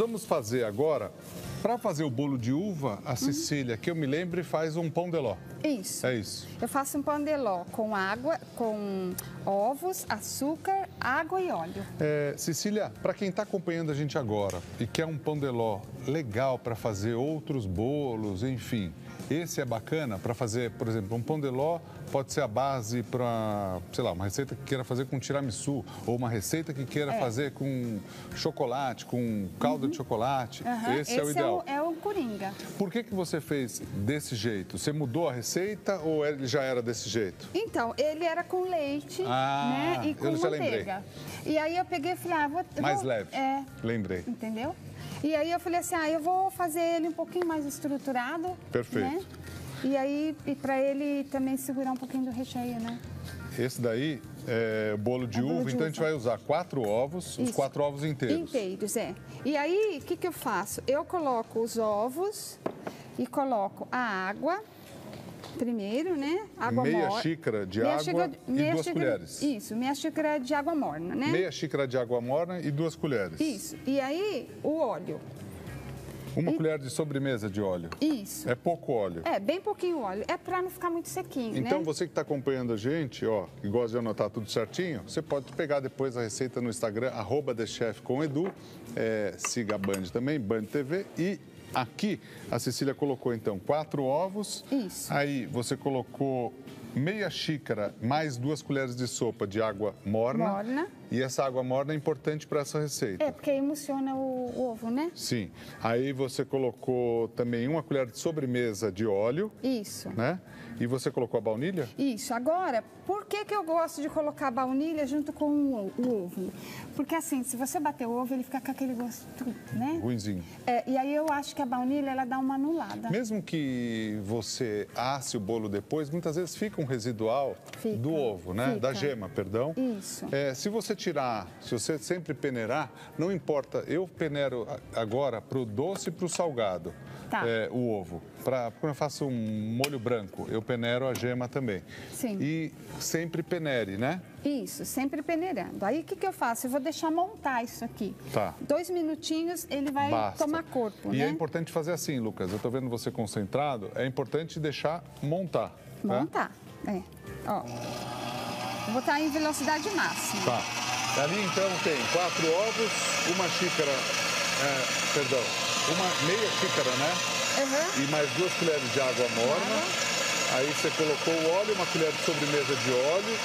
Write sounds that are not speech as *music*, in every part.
Vamos fazer agora, para fazer o bolo de uva, a Cecília, que eu me lembre, faz um pão de ló. Isso. É isso. Eu faço um pão de ló com água, com ovos, açúcar, água e óleo. É, Cecília, para quem está acompanhando a gente agora e quer um pão de ló legal para fazer outros bolos, enfim, esse é bacana para fazer, por exemplo, um pão de ló pode ser a base para, sei lá, uma receita que queira fazer com tiramisu ou uma receita que queira É. fazer com chocolate, com calda de chocolate. Aham, Esse, é o ideal. é o coringa. Por que, que você fez desse jeito? Você mudou a receita ou ele já era desse jeito? Então, ele era com leite Ah, né, e com eu já lembrei. manteiga. E aí eu peguei e falei, ah, vou... Mais vou- leve. É, Lembrei. entendeu? E aí eu falei assim, ah, eu vou fazer ele um pouquinho mais estruturado. Perfeito. Né? E aí, e para ele também segurar um pouquinho do recheio, né? Esse daí é o bolo de É bolo uva, de então a gente uva. vai usar quatro ovos, os Isso. quatro ovos inteiros. Inteiros, é. E aí, o que, que eu faço? Eu coloco os ovos e coloco a água primeiro, né? Água Meia xícara de Meia água xícara- e meia duas xícara- colheres. Isso, meia xícara de água morna, né? Meia xícara de água morna e duas colheres. Isso. E aí, o óleo. Uma colher de sobremesa de óleo. Isso. É pouco óleo. É, bem pouquinho óleo. É para não ficar muito sequinho, Então, né? você que está acompanhando a gente, ó, e gosta de anotar tudo certinho, você pode pegar depois a receita no Instagram, arroba Edu, é, siga a Band também, Band TV, e aqui a Cecília colocou, então, quatro ovos. Isso. Aí você colocou meia xícara mais duas colheres de sopa de água morna. Morna. E essa água morna é importante para essa receita. É, porque emociona o, o ovo, né? Sim. Aí você colocou também uma colher de sobremesa de óleo, Isso. né? E você colocou a baunilha? Isso. Agora, por que, que eu gosto de colocar a baunilha junto com o, o ovo? Porque assim, se você bater o ovo, ele fica com aquele gosto, né? Ruinzinho. É, e aí eu acho que a baunilha, ela dá uma anulada. Mesmo que você asse o bolo depois, muitas vezes fica um residual Fica, do ovo, né? fica. Da gema, perdão. Isso. É, se você tirar, se você sempre peneirar, não importa. Eu peneiro agora para o doce e para o salgado Tá. é, o ovo. Pra, quando eu faço um molho branco, eu peneiro a gema também. Sim. E sempre penere, né? Isso, sempre peneirando. Aí o que, que eu faço? Eu vou deixar montar isso aqui. Tá. Dois minutinhos, ele vai Basta. tomar corpo, E né? é importante fazer assim, Lucas. Eu estou vendo você concentrado. É importante deixar montar. tá? Montar. É. Ó. Vou botar em velocidade máxima. Tá. Ali então tem quatro ovos, uma xícara, é, perdão, uma meia xícara, né? Uhum. E mais duas colheres de água morna. Aí você colocou o óleo, uma colher de sobremesa de óleo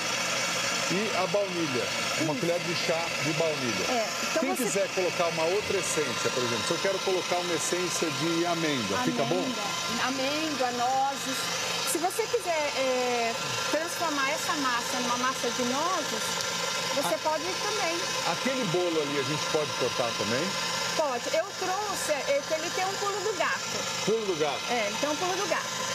e a baunilha, uma colher de chá de baunilha. É, então Quem você- quiser colocar uma outra essência, por exemplo, se eu quero colocar uma essência de amêndoa, fica bom? Amêndoa, Amêndoa, nozes. Se você quiser é, transformar essa massa numa massa de nozes, você Ah. pode também. Aquele bolo ali a gente pode cortar também? Pode. Eu trouxe, é, que ele tem um pulo do gato. Pulo do gato. É, ele tem um pulo do gato.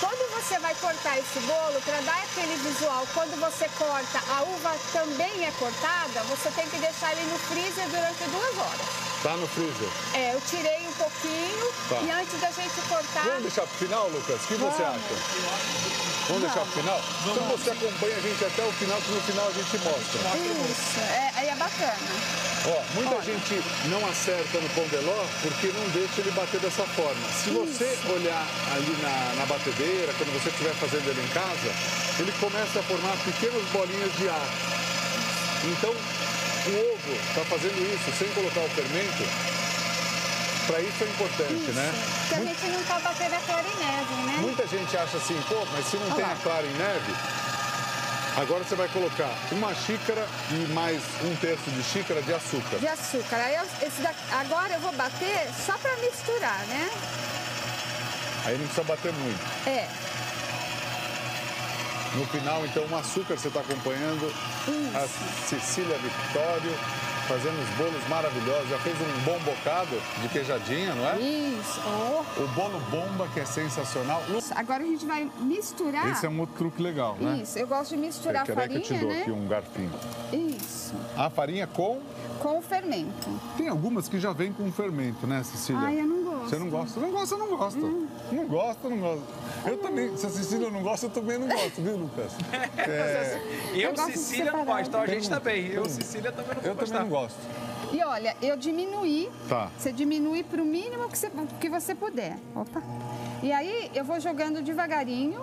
Quando você vai cortar esse bolo, para dar aquele visual, quando você corta, a uva também é cortada, você tem que deixar ele no freezer durante duas horas. Tá no freezer. É, eu tirei um pouquinho Tá. e antes da gente cortar. Vamos deixar pro final, Lucas? O que você Vamos. acha? Vamos deixar pro final? Então você acompanha a gente até o final, que no final a gente mostra. Isso, é, aí é bacana. Ó, muita Olha. gente não acerta no pão de ló porque não deixa ele bater dessa forma. Se você olhar ali na, na batedeira, quando você estiver fazendo ele em casa, ele começa a formar pequenas bolinhas de ar. Então, o ovo está fazendo isso sem colocar o fermento. Para isso é importante, Isso. né? Que a Mu- gente não tá batendo a clara em neve, né? Muita gente acha assim, pô, mas se não Olha tem a clara em neve, agora você vai colocar uma xícara e mais um terço de xícara de açúcar. De açúcar. Aí eu- daqui- agora eu vou bater só para misturar, né? Aí não precisa bater muito. É. No final, então, o açúcar você está acompanhando a Cecília Victório fazendo os bolos maravilhosos. Já fez um bom bocado de queijadinha, não é? Isso. Oh. O bolo bomba, que é sensacional. Agora a gente vai misturar. Esse é um outro truque legal, né? Isso. Eu gosto de misturar a Quer que farinha, eu te dou né? aqui um garfinho. Isso. A farinha com... Com o fermento. Tem algumas que já vem com fermento, né, Cecília? Ai, eu não gosto. Você não gosta? Não gosta, não gosta. Não gosta, não gosta. Eu também, se a Cecília não gosta, eu também não gosto, viu, Lucas? *laughs* É, Eu, Eu Cecília, não gosto. Então a gente também. Eu, tem um- Cecília, também não eu também gostar. não gosto. E olha, eu diminuí. Tá. Você diminui para o mínimo que você, que você puder. Opa. E aí eu vou jogando devagarinho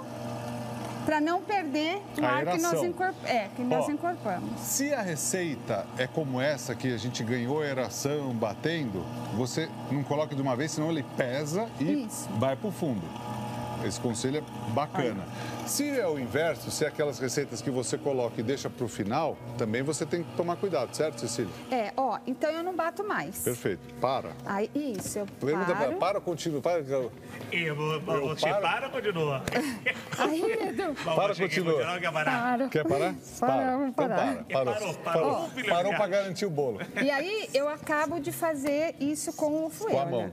para não perder o A ar que nós, aeração. incorp... é, que nós Ó. incorporamos. Se a receita é como essa que a gente ganhou aeração batendo, você não coloca de uma vez, senão ele pesa e Isso. vai para o fundo. Esse conselho é bacana. Se é o inverso, se é aquelas receitas que você coloca e deixa para o final, também você tem que tomar cuidado, certo, Cecília? É, ó, então eu não bato mais. Perfeito. Para. Aí, isso, eu Pergunta paro. para, continua, para. Eu, vou- você paro. para ou continua? *laughs* Aí, Edu, Para, quer continua. continuar, quer parar? paro. Quer parar? Paramos, Então para. Parou. Parou, parou, Parou, filho parou para garantir o bolo. E aí eu acabo de fazer isso com o fouet. Com a mão.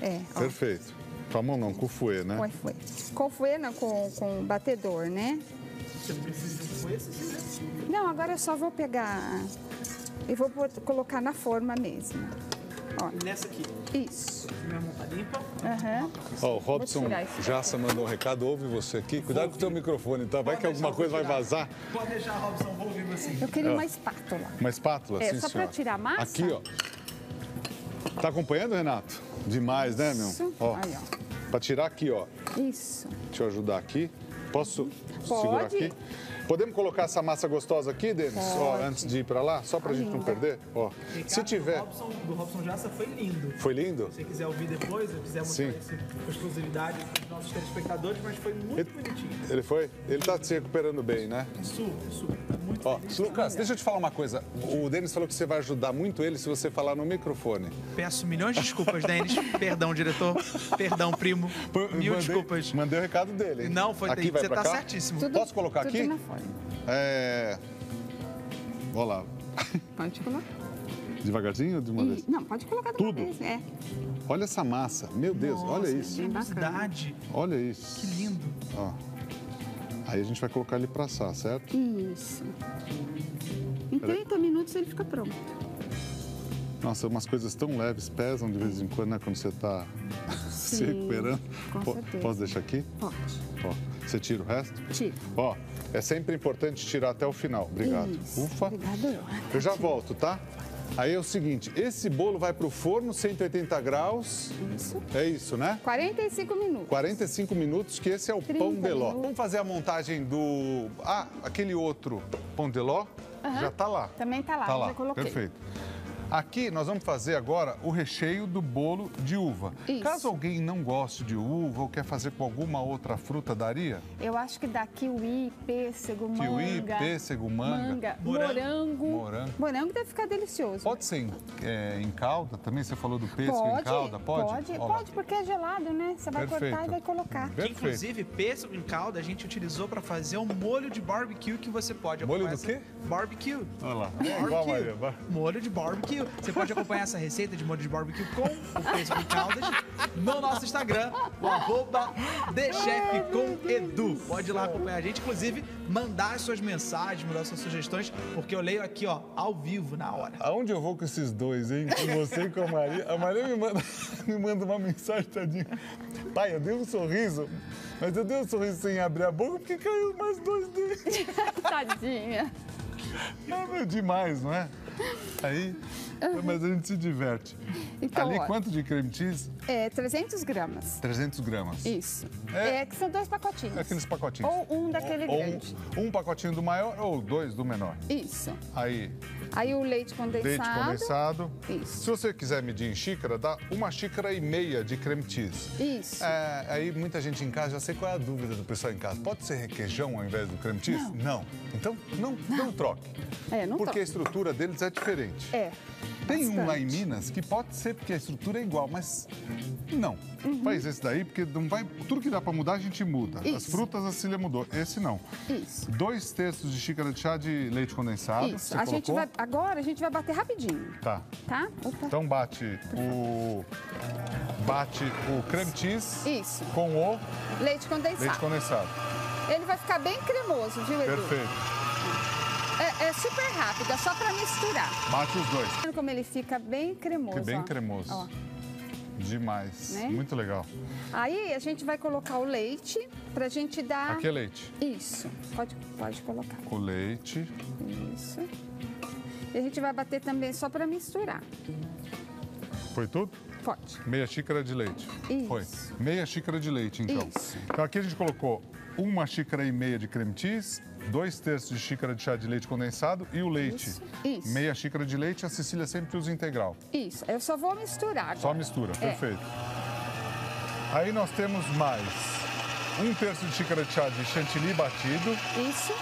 É, ó. Perfeito. Com a mão não, com o fouet, né? Com o fouet. Com o fouet, não, com, com o batedor, né? Você precisa de Cecília? Não, agora eu só vou pegar e vou colocar na forma mesmo. Ó, Nessa aqui. isso. Minha mão tá limpa. Aham. Ó, o Robson Jassa mandou um recado, ouve você aqui. Cuidado com o teu microfone, tá? Vai que alguma coisa vai vazar. Pode deixar, Robson, vou ouvir você. Eu queria uma espátula. Uma espátula, É, sim, só pra tirar a massa? Aqui, ó. Tá acompanhando, Renato? Demais, né, meu? Isso. Ó, Aí, ó. Pra tirar aqui, ó. Isso. Deixa eu ajudar aqui. Posso Pode. segurar aqui? Podemos colocar essa massa gostosa aqui, Denis? Ó, antes de ir pra lá, só pra Tá gente não perder? Ó, se tiver... Do Robson, do Robson Jassa foi lindo. Foi lindo? Se você quiser ouvir depois, eu quiser mostrar isso com exclusividade dos nossos telespectadores, mas foi muito bonitinho. Ele foi? Ele tá se recuperando bem, né? Super, super. Tá muito Ó, feliz. Lucas, deixa eu te falar uma coisa. O Denis falou que você vai ajudar muito ele se você falar no microfone. Peço milhões de desculpas, Denis. *laughs* Perdão, diretor. Perdão, primo. Mil mandei, desculpas. Mandei o recado dele. hein? Não, foi aqui você tá cá? certíssimo. Tudo- Posso colocar tudo aqui? É... Olha lá. Pode colocar. Devagarzinho ou de uma E- vez? não, pode colocar de uma Tudo? vez. É. Olha essa massa. Meu Deus, olha isso. Velocidade. Olha isso. Que lindo. Ó. Aí a gente vai colocar ele pra assar, certo? Isso. Em 30 minutos ele fica pronto. Nossa, umas coisas tão leves pesam de vez em quando, né? Quando você tá *laughs* se recuperando. com certeza. Posso deixar aqui? Pode. Ó, você tira o resto? Tira. Ó, é sempre importante tirar até o final. Obrigado. Isso. Ufa. Obrigado. Eu já volto, tá? Aí é o seguinte, esse bolo vai pro forno 180 graus. Isso. É isso, né? 45 minutos. 45 minutos, que esse é o 30 pão de ló. minutos. Vamos fazer a montagem do... Ah, aquele outro pão de ló já tá lá. Também tá lá, Tá lá, já coloquei. perfeito. Aqui nós vamos fazer agora o recheio do bolo de uva. Isso. Caso alguém não goste de uva ou quer fazer com alguma outra fruta, daria? Eu acho que dá kiwi, pêssego, manga. Kiwi, pêssego, manga. Morango. morango. Morango. Morango deve ficar delicioso. Pode ser em, é, em calda também? Você falou do pêssego em Pode, calda? Pode? pode, Ó lá. pode, porque é gelado, né? Você vai Perfeito. cortar e vai colocar. Perfeito. inclusive, pêssego em calda a gente utilizou para fazer um molho de barbecue que você pode Molho do quê? Barbecue. Olha lá. Igual a Maria. vai. Molho de barbecue. Você pode acompanhar essa receita de molho de barbecue com o em caldas no nosso Instagram, o arroba TheChef com Edu. Pode ir lá acompanhar a gente, inclusive mandar as suas mensagens, mandar suas sugestões, porque eu leio aqui, ó, ao vivo, na hora. Aonde eu vou com esses dois, hein? Com você e com a Maria. A Maria me manda, *laughs* me manda uma mensagem, tadinha. Pai, eu dei um sorriso, mas eu dei um sorriso sem abrir a boca porque caiu mais dois dentes. *laughs* Tadinha. É meu, demais, não é? Aí, mas a gente se diverte. Então, Ali, quanto de creme cheese? é 300 gramas. 300 gramas. Isso. É. É, que são dois pacotinhos. Aqueles pacotinhos. Ou um daquele Ou grande. um, um pacotinho do maior ou dois do menor. Isso. Aí, Aí o leite condensado. leite condensado. Isso. Se você quiser medir em xícara, dá uma xícara e meia de creme cheese. Isso. É, aí muita gente em casa, já sei qual é a dúvida do pessoal em casa. Pode ser requeijão ao invés do creme cheese? Não. Então, não, não. troque. É, não Porque troque. a estrutura deles é diferente. É. Tem um lá em bastante. Minas que pode ser porque a estrutura é igual, mas não. Uhum. Faz esse daí, porque não vai. Tudo que dá pra mudar, a gente muda. As Isso. frutas a Cília mudou. Esse não. Isso. Dois terços de xícara de chá de leite condensado. Isso. A gente colocou? vai, agora a gente vai bater rapidinho, Tá. tá? Opa. Então bate o. Bate o creme cheese Isso. com o Leite condensado. leite condensado. Ele vai ficar bem cremoso, viu, Edu? Perfeito. É, é super rápido, é só pra misturar. Bate os dois. Olha como ele fica bem cremoso. Fica bem ó. cremoso. Ó. Demais. Né? Muito legal. Aí a gente vai colocar o leite pra gente dar. Aqui é leite. Isso. Pode, pode colocar. O leite. Isso. E a gente vai bater também só para misturar. Foi tudo? Pode. Meia xícara de leite. Isso. Foi. Meia xícara de leite, então. Isso. Então aqui a gente colocou uma xícara e meia de creme cheese, dois terços de xícara de chá de leite condensado e o leite. Isso, isso. Meia xícara de leite, a Cecília sempre usa integral. Isso. Eu só vou misturar agora. Só mistura, É. perfeito. Aí nós temos mais um terço de xícara de chá de chantilly batido Isso.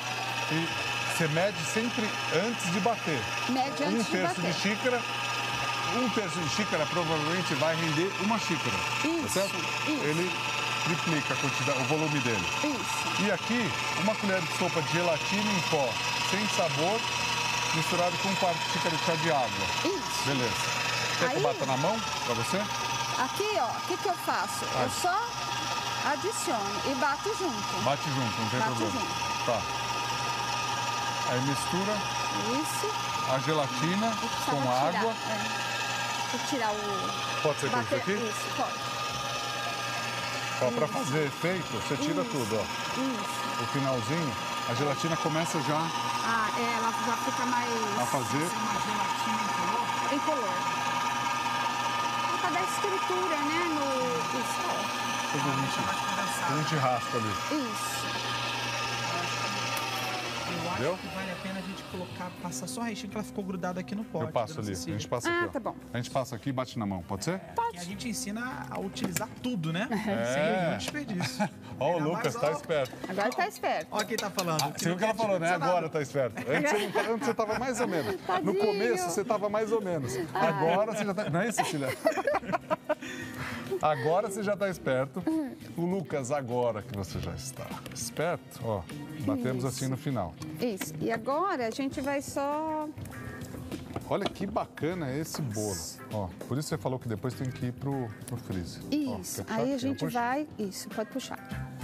e você mede sempre antes de bater. Mede um antes de terço de, bater. xícara, um terço de xícara provavelmente vai render uma xícara. tá Isso, certo? isso. Ele triplica a quantidade, o volume dele. Isso. E aqui, uma colher de sopa de gelatina em pó, sem sabor, misturado com um quarto de xícara de chá de água. Isso. Beleza. Quer que Aí- bata na mão pra você? Aqui, ó, o que, que eu faço? Ah. Eu só adiciono e bato junto. Bate junto, não tem Bate problema. junto. Tá. Aí mistura Isso. a gelatina com tirar, água. É. Vou tirar o... Pode ser com isso aqui? Isso, pode. Ó, pra fazer efeito, você tira Isso. tudo, ó. Isso. O finalzinho, a gelatina começa já Ah, é, ela já fica mais a fazer. Uma gelatina em color. em color. É pra dar estrutura, né, no... Isso, ó. Depois a gente, a gente raspa ali. Isso. Acho Deu? que vale a pena a gente colocar, passar só o restinho que ela ficou grudada aqui no pote. Eu passo ali. A Cecília. gente passa Ah, aqui, ó. tá bom. A gente passa aqui e bate na mão, pode ser? Aqui a gente ensina a utilizar tudo, né? É. Sem nenhum desperdício. *laughs* Ó, o Lucas tá esperto. Agora tá esperto. Ó quem tá falando. Ah, você viu o que ela falou, né? Agora tá esperto. Antes você, não tá- antes você tava mais ou menos. No começo você tava mais ou menos. Agora você já tá. Não é isso, Cecília? *laughs* Agora você já tá esperto. O Lucas, agora que você já está esperto, ó, batemos Isso. assim no final. Isso. E agora a gente vai só... Olha que bacana esse bolo. Ó, por isso você falou que depois tem que ir pro, pro freezer. Ó, Isso. quer puxar? Aí a gente puxar? vai... Isso, pode puxar.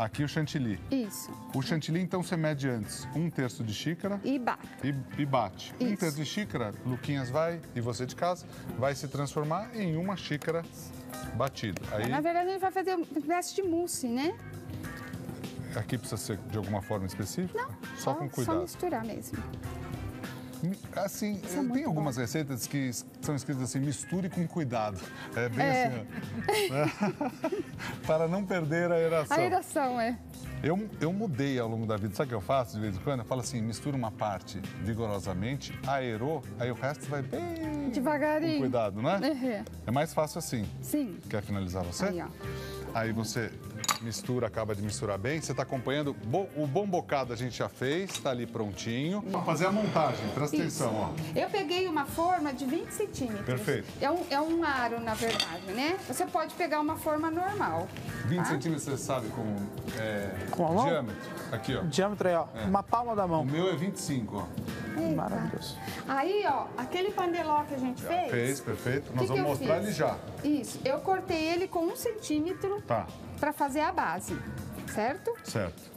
Aqui o chantilly. Isso. O chantilly, então, você mede antes um terço de xícara E bate. e, e bate. Um Isso. terço de xícara, Luquinhas vai, e você de casa, vai se transformar em uma xícara batida. Aí, Na verdade, gente vai fazer uma espécie de mousse, né? aqui precisa ser de alguma forma específica? Não. Só com Só cuidado. misturar mesmo. Assim, é tem muito algumas receitas que são escritas assim, misture com cuidado. É bem É. assim, ó. *laughs* Para não perder a eração. A eração é. Eu, eu mudei ao longo da vida. Sabe o que eu faço de vez em quando? Eu falo assim, mistura uma parte vigorosamente, aerou, aí o resto vai bem Devagarinho. com cuidado, não é? Uhum. É mais fácil assim. Sim. Quer finalizar você? Aí, ó. Aí você mistura, acaba de misturar bem. Você está acompanhando. Bo- o bom bocado a gente já fez, está ali prontinho. Vamos fazer a montagem, presta Isso. atenção, ó. Eu peguei uma forma de 20 centímetros. Perfeito. É um, é um aro, na verdade, né? Você pode pegar uma forma normal. 20 tá? centímetros, você sabe como é, Com a mão? diâmetro. Aqui, ó. O diâmetro é, ó, uma palma da O mão. meu é 25, ó. Eita. Maravilhoso. Aí, ó, aquele pandeló que a gente fez. Fez, perfeito. que Nós que vamos eu mostrar fiz? ele já. Isso. Eu cortei ele com um centímetro Tá, para fazer a base, certo? certo.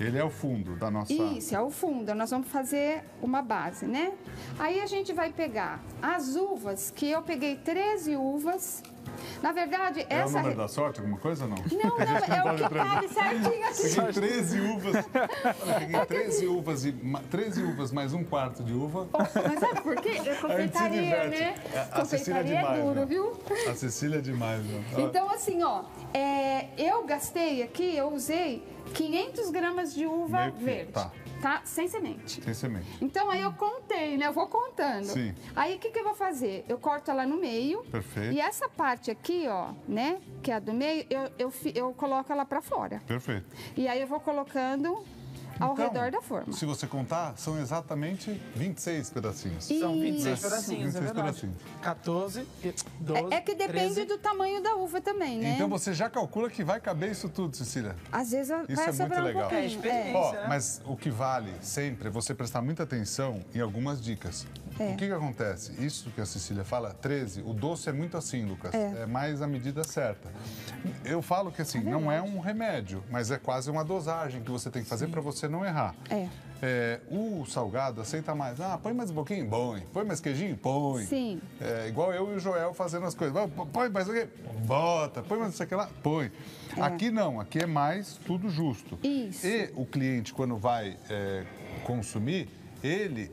Ele é o fundo da nossa. Isso, é o fundo. Nós vamos fazer uma base, né? Aí a gente vai pegar as uvas, que eu peguei 13 uvas. Na verdade, É o essa. número da sorte, alguma coisa ou não? Não, não, é o que cabe certinho aqui. Peguei 13 uvas. *laughs* Olha, peguei 13 uvas e ma- 13 uvas mais um quarto de uva. Mas sabe por quê? É A confeitaria, né? A- A Cecília é Confeitaria é demais. duro, né? viu? A Cecília é demais, né? *laughs* Então, assim, ó, é, eu gastei aqui, eu usei 500 gramas de uva Meio verde. tá. Tá? Sem semente. Sem semente. Então, aí eu contei, né? Eu vou contando. Sim. Aí, o que, que eu vou fazer? Eu corto ela no meio. Perfeito. E essa parte aqui, ó, né? Que é a do meio, eu, eu, eu coloco ela pra fora. Perfeito. E aí, eu vou colocando ao Então, redor da forma. Se você contar, são exatamente 26 pedacinhos. São 26 Isso. pedacinhos, é 26 verdade. pedacinhos. 14, e 12, É, é que depende 13. do tamanho da uva também, né? Então você já calcula que vai caber isso tudo, Cecília. Às vezes Isso vai é sobrar muito um legal. pouquinho. É. Ó, né? mas o que vale sempre é você prestar muita atenção em algumas dicas. É. O que, que acontece? Isso que a Cecília fala, 13, o doce é muito assim, Lucas. É. É, mais a medida certa. Eu falo que assim, não é um remédio, mas é quase uma dosagem que você tem que fazer para você não errar. É. É, o salgado aceita mais. Ah, põe mais um pouquinho? Põe. Põe mais queijinho? Põe. Sim. É, igual eu e o Joel fazendo as coisas. Põe mais o quê? Bota. Põe mais isso aqui lá? Põe. Aqui não, aqui é mais tudo justo. Isso. E o cliente, quando vai é, consumir, ele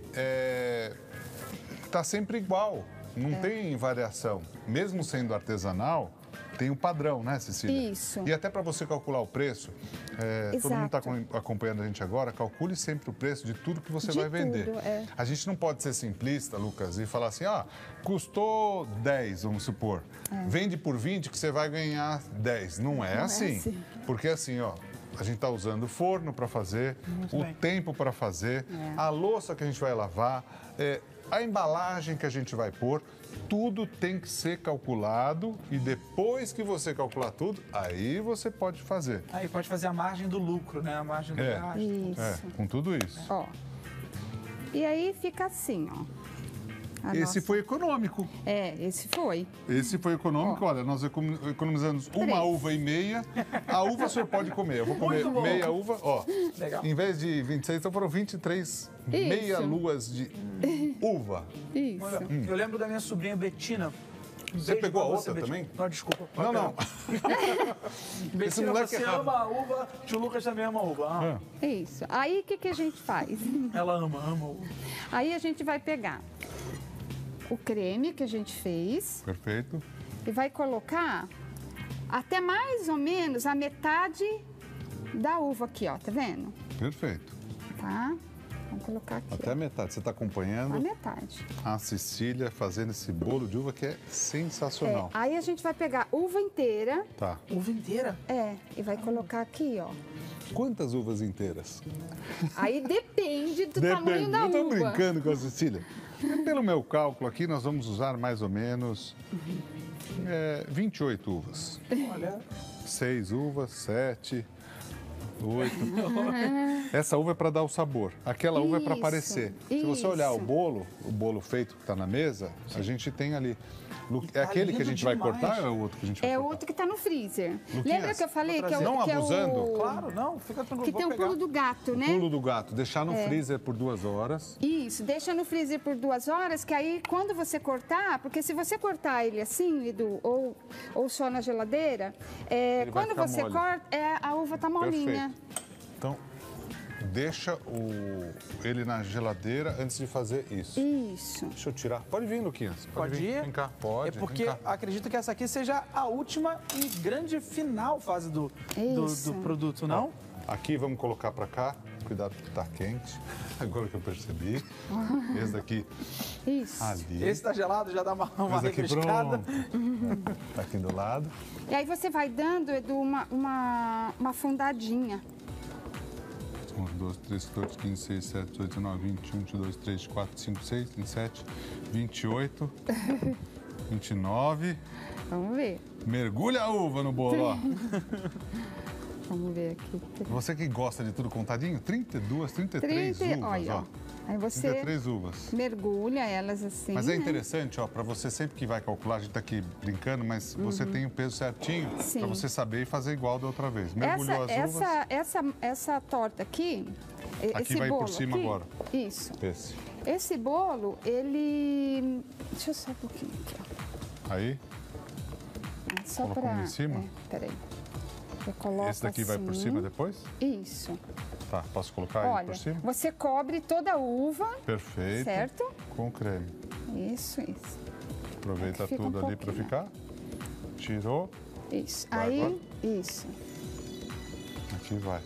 é, tá sempre igual, não É. tem variação. Mesmo sendo artesanal, tem o padrão, né, Cecília? Isso. E até para você calcular o preço, é, todo mundo está acompanhando a gente agora, calcule sempre o preço de tudo que você De vai vender. tudo, é. A gente não pode ser simplista, Lucas, e falar assim, ah, custou 10, vamos supor. Vende por 20 que você vai ganhar 10. Não é É. Não é assim. assim. Porque assim, ó, a gente está usando o forno para fazer, o bem. tempo para fazer, É. a louça que a gente vai lavar, é, a embalagem que a gente vai pôr, tudo tem que ser calculado e depois que você calcular tudo, aí você pode fazer. Aí pode fazer a margem do lucro, né? A margem do É. gasto. Isso. É, com tudo isso. Ó. E aí fica assim, ó. A Esse nossa- foi econômico. É, esse foi. Esse foi econômico. Olha, nós econom- economizamos uma Três. uva e meia. A uva o senhor pode comer. Eu vou comer meia uva. Ó, Legal. em vez de 26, então foram 23 meia luas de uva. Isso. Olha, Eu lembro da minha sobrinha Betina. Você beijo pegou a outra Betina. também? Não, desculpa. Não, não. *laughs* Betina, moleque você é errado. ama a uva, tio Lucas também ama a uva. Ah, Isso. Aí o que, que a gente faz? *laughs* Ela ama, ama a uva. Aí a gente vai pegar o creme que a gente fez Perfeito. e vai colocar até mais ou menos a metade da uva aqui, ó, tá vendo? Perfeito. Tá? Vamos colocar aqui. Até a metade. Você está ó, a acompanhando metade. a Cecília fazendo esse bolo de uva que é É, sensacional. aí a gente vai pegar uva inteira, Tá. Uva inteira? é, e vai colocar aqui, ó. Quantas uvas inteiras? Aí depende do tamanho da Eu tô uva. brincando com a Cecília. Pelo meu cálculo aqui, nós vamos usar mais ou menos é, 28 uvas. Olha, Seis uvas, sete, oito. *laughs* Essa uva é para dar o sabor. Aquela uva é para aparecer. Se você olhar o bolo, o bolo feito que está na mesa, a gente tem ali. Lu- É tá aquele que a gente vai demais. cortar ou é o outro que a gente vai É cortar? outro que tá no freezer. Luquinhas, Lembra que eu falei que é, o. Não que é abusando. o... claro, não, fica tranquilo. Que tem o pegar. pulo do gato, né? Pulo do gato, deixar no freezer por duas horas. Isso, deixa no freezer por duas horas, que aí quando você cortar, porque se você cortar ele assim, Edu, ou, ou só na geladeira, é, vai quando você mole. corta, é, a uva tá molinha. Perfeito. Então, deixa o, ele na geladeira antes de fazer isso. Isso. Deixa eu tirar. Pode vir, Luquinhas. Pode vir. ir? Vem cá. Pode. É porque acredito que essa aqui seja a última e grande final fase do, do, do produto, não? Aqui vamos colocar para cá. Cuidado que tá quente. *laughs* Agora que eu percebi. Esse daqui Isso. ali. Esse tá gelado, já dá uma, uma Esse aqui refrescada. pronto. *laughs* Tá aqui do lado. E aí você vai dando, Edu, uma, uma, uma fundadinha. 1, 2, 3, 14, 15, 16, 17, 18, 19, 20, 21, 22, 23, 24, 25, 26, 27, 28, 29. Vamos ver. Mergulha a uva no bolo, ó. *laughs* Vamos ver aqui. Você que gosta de tudo contadinho, 32, 33 30, uvas, olha, ó. Aí você 33 uvas. mergulha elas assim. Mas é né? interessante, ó, para você sempre que vai calcular, a gente tá aqui brincando, mas você tem o peso certinho Uhum. Para você saber e fazer igual da outra vez. Mergulhou Essa, as uvas. essa, essa, essa torta aqui, Aqui esse vai por bolo cima aqui, agora. Isso. Esse. Esse bolo, ele... Deixa eu só um pouquinho aqui, ó. Aí, É Só Colocou pra... em cima? É, peraí. Eu coloco esse daqui vai por assim. cima depois? Isso. Tá, posso colocar Olha, por cima? você cobre toda a uva, Perfeito. certo? Com creme. Isso, isso. Aproveita fica um tudo ali para ficar. Tirou, Isso. Vai Aí, agora? isso. aqui vai.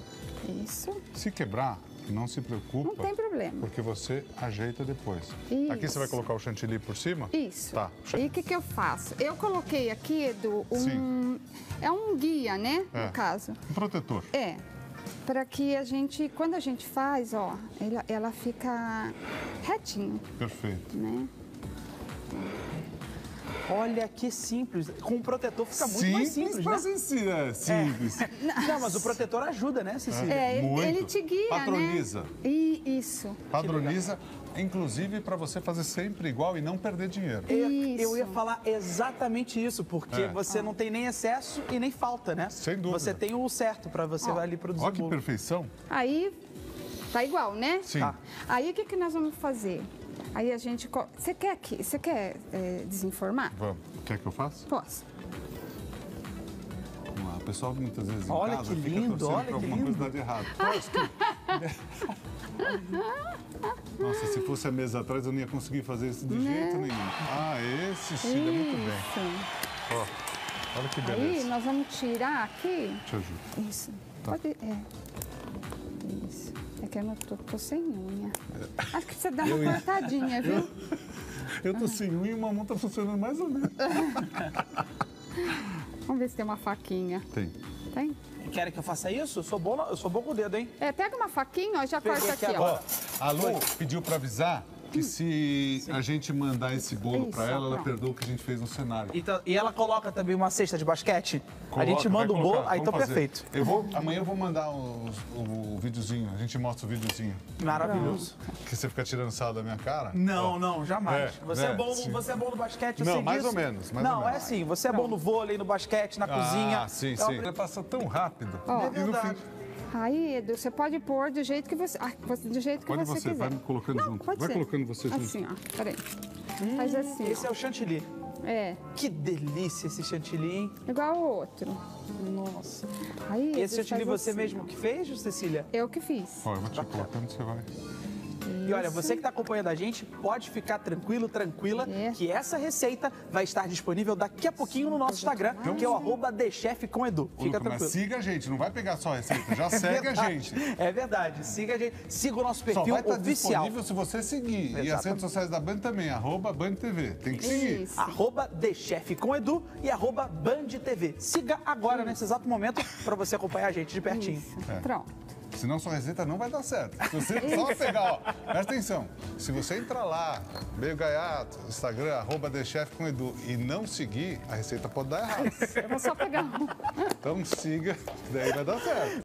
Isso. Se quebrar, não se preocupa. Não tem problema. Porque você ajeita depois. Isso. Aqui você vai colocar o chantilly por cima? Isso. Tá. E o que, que eu faço? Eu coloquei aqui, Edu, um. Sim. É um guia, né? É. No caso. Um protetor. É. Para que a gente, quando a gente faz, ó, ela, ela fica retinho, Perfeito. né? Olha que simples. Com o protetor fica muito mais simples, mas né? sim, é simples. *laughs* Não, mas o protetor ajuda, né, Cecília? É, ele, Muito. ele te guia, Padroniza. né? E, isso. Padroniza, inclusive para você fazer sempre igual e não perder dinheiro. Eu, Isso. eu ia falar exatamente isso, porque É. você não tem nem excesso e nem falta, né? Sem dúvida. Você tem o certo para você ali produzir Olha que bolo. perfeição. Aí, tá igual, né? Sim. Tá. Aí, o que, que nós vamos fazer? Aí a gente... Você quer aqui? Você quer é, desenformar? Vamos. Quer que eu faça? Posso. Vamos lá. O pessoal muitas vezes em Olha casa que fica lindo, torcendo olha pra que alguma lindo. coisa dar de errado. Posso que- *laughs* Nossa, se fosse a mesa atrás, eu não ia conseguir fazer isso de jeito nenhum. Ah, esse estilo é muito bem. Ó, olha que Aí beleza. nós vamos tirar aqui. Te ajudo. Isso. Pode. É. Isso. É que eu não tô, tô sem unha. Acho que você dá uma cortadinha, *laughs* viu? *laughs* Eu tô sem unha e uma mão tá funcionando mais ou menos. *laughs* Vamos ver se tem uma faquinha. Tem. Tem? Querem que eu faça isso? Eu sou bom, eu sou bom com o dedo, hein? É, pega uma faquinha, ó, já Peguei corta aqui aqui, ó. agora. A Lu pediu pra avisar que se a gente mandar esse bolo Isso, pra ela, ela pronto. perdoa o que a gente fez no cenário. Então, e ela coloca também uma cesta de basquete? a gente Coloca, manda o bolo, colocar, aí tá fazer. perfeito. Eu vou, amanhã eu vou mandar os- o, videozinho, a gente mostra o videozinho. Maravilhoso. Que você fica tirando sal da minha cara? Não, Ó. não, jamais. É, você, é é, bom, sim. no- você é bom no basquete, eu Não, sei mais disso. ou menos, mais não, ou menos. é assim, você é bom no vôlei, no basquete, na cozinha. Ah, sim, Eu sim. Vai passar tão rápido. Ó. E no fim, Aí, Edu, você pode pôr do jeito que você. Ah, do jeito que Pode você, você, quiser. vai colocando Não, junto. Pode Vai ser. colocando você junto. Assim, ó. Peraí. Faz assim. Esse é o chantilly. ó. É. Que delícia esse chantilly, hein? Igual o outro. Nossa. Aí, Esse chantilly você assim, mesmo que fez, Cecília? ó. Eu que fiz. Ó, eu vou te colocando, você vai. E olha, você que está acompanhando a gente, pode ficar tranquilo, tranquila, É. que essa receita vai estar disponível daqui a pouquinho no nosso Instagram, que é o arroba com Edu. Fica Luca, mas tranquilo. siga a gente, não vai pegar só a receita, já *laughs* segue a gente. É verdade. Siga a gente. Siga o nosso Só perfil vai estar oficial. disponível se você seguir. E as redes sociais da Band também, arroba Band TV. Tem que seguir. Isso. Arroba com Edu e arroba Band TV. Siga agora, nesse exato momento, para você acompanhar a gente de pertinho. Isso. É. Pronto. Senão sua receita não vai dar certo. Se você só *laughs* pegar, ó, presta atenção. Se você entrar lá, meio gaiato, Instagram, arroba TheChef com Edu, e não seguir, a receita pode dar errado. Eu vou só pegar um. Então siga, daí vai dar certo.